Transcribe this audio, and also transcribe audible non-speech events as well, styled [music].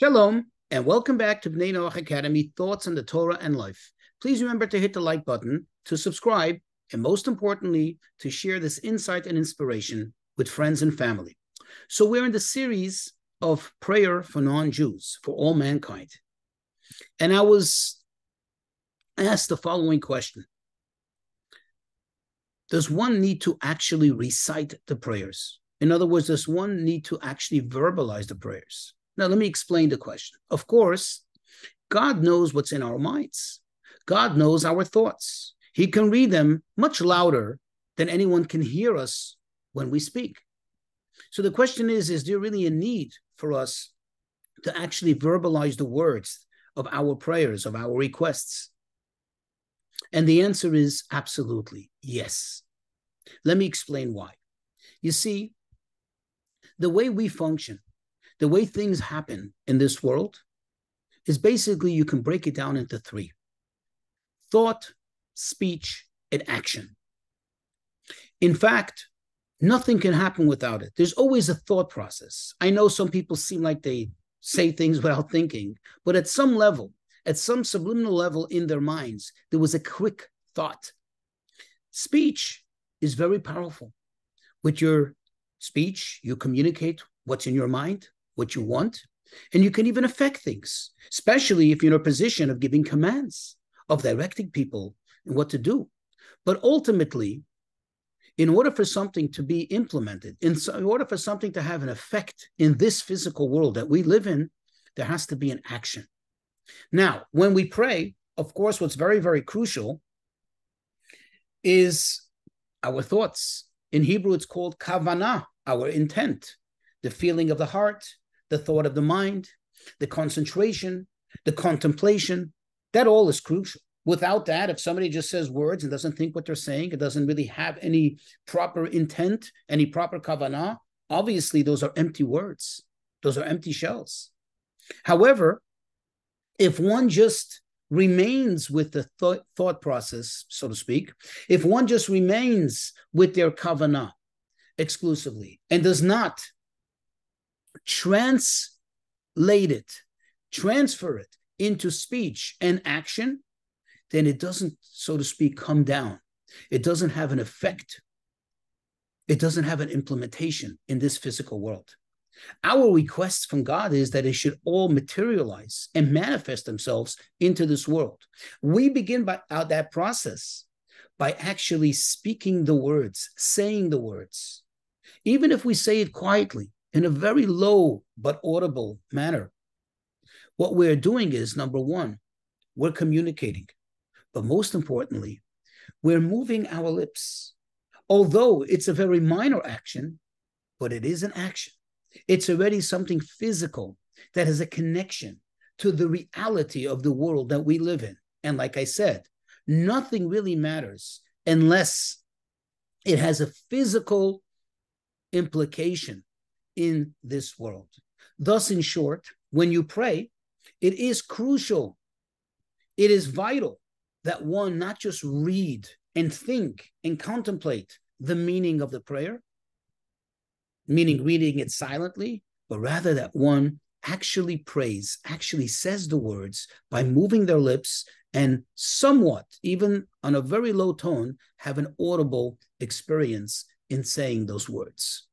Shalom, and welcome back to Bnei Noach Academy Thoughts on the Torah and Life. Please remember to hit the like button, to subscribe, and most importantly, to share this insight and inspiration with friends and family. So, we're in the series of prayer for non Jews, for all mankind. And I was asked the following question Does one need to actually recite the prayers? In other words, does one need to actually verbalize the prayers? Now, let me explain the question. Of course, God knows what's in our minds, God knows our thoughts. He can read them much louder than anyone can hear us when we speak. So the question is Is there really a need for us to actually verbalize the words of our prayers, of our requests? And the answer is absolutely yes. Let me explain why. You see, the way we function the way things happen in this world is basically you can break it down into three thought, speech, and action. In fact, nothing can happen without it. There's always a thought process. I know some people seem like they say things [laughs] without thinking, but at some level, at some subliminal level in their minds, there was a quick thought. Speech is very powerful. With your speech, you communicate what's in your mind what you want, and you can even affect things, especially if you're in a position of giving commands, of directing people and what to do. But ultimately, in order for something to be implemented, in, in order for something to have an effect in this physical world that we live in, there has to be an action. Now, when we pray, of course, what's very, very crucial is our thoughts. In Hebrew, it's called kavanah, our intent, the feeling of the heart, the thought of the mind, the concentration, the contemplation. That all is crucial. Without that, if somebody just says words and doesn't think what they're saying, it doesn't really have any proper intent, any proper kavanah, obviously those are empty words. Those are empty shells. However, if one just remains with the th- thought process, so to speak, if one just remains with their kavanah exclusively and does not translate it, transfer it into speech and action, then it doesn't, so to speak, come down. It doesn't have an effect. It doesn't have an implementation in this physical world. Our request from God is that it should all materialize and manifest themselves into this world. We begin by out that process by actually speaking the words, saying the words. Even if we say it quietly, in a very low but audible manner. What we're doing is number one, we're communicating, but most importantly, we're moving our lips. Although it's a very minor action, but it is an action. It's already something physical that has a connection to the reality of the world that we live in. And like I said, nothing really matters unless it has a physical implication in this world. Thus, in short, when you pray, it is crucial, it is vital that one not just read and think and contemplate the meaning of the prayer, meaning reading it silently, but rather that one actually prays, actually says the words by moving their lips and somewhat, even on a very low tone, have an audible experience in saying those words.